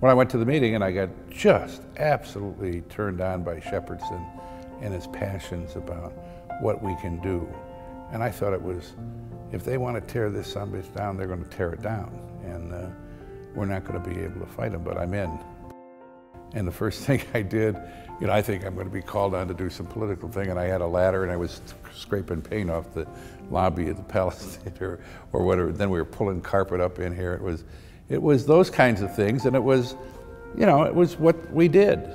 When I went to the meeting and I got just absolutely turned on by Shepardson and his passions about what we can do. And I thought it was, if they want to tear this sumbitch down, they're going to tear it down. And uh, we're not going to be able to fight them, but I'm in. And the first thing I did, you know, I think I'm going to be called on to do some political thing, and I had a ladder and I was scraping paint off the lobby of the Palace Theater or whatever. Then we were pulling carpet up in here. It was, it was those kinds of things, and it was, you know, it was what we did.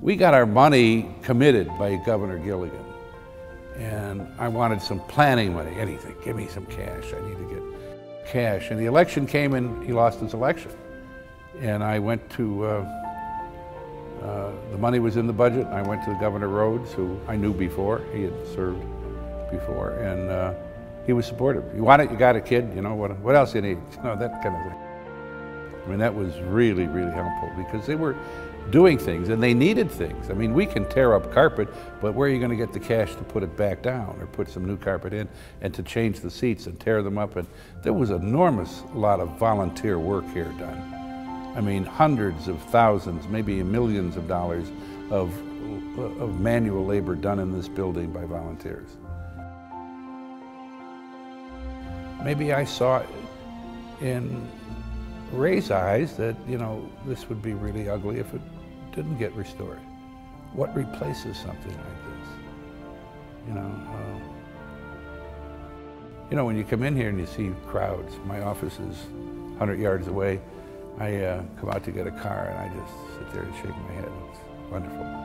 We got our money committed by Governor Gilligan, and I wanted some planning money, anything. Give me some cash. I need to get cash. And the election came, and he lost his election. And I went to, uh, uh, the money was in the budget. I went to Governor Rhodes, who I knew before. He had served before, and uh, he was supportive. You want it, you got a kid, you know, what, what else you need? You know, that kind of thing. I mean, that was really, really helpful because they were doing things and they needed things. I mean, we can tear up carpet, but where are you going to get the cash to put it back down or put some new carpet in and to change the seats and tear them up? And there was enormous lot of volunteer work here done. I mean, hundreds of thousands, maybe millions of dollars of, of manual labor done in this building by volunteers. Maybe I saw in Ray's eyes that, you know, this would be really ugly if it didn't get restored. What replaces something like this? You know, uh, you know, when you come in here and you see crowds, my office is 100 yards away. I uh, come out to get a car and I just sit there and shake my head. It's wonderful.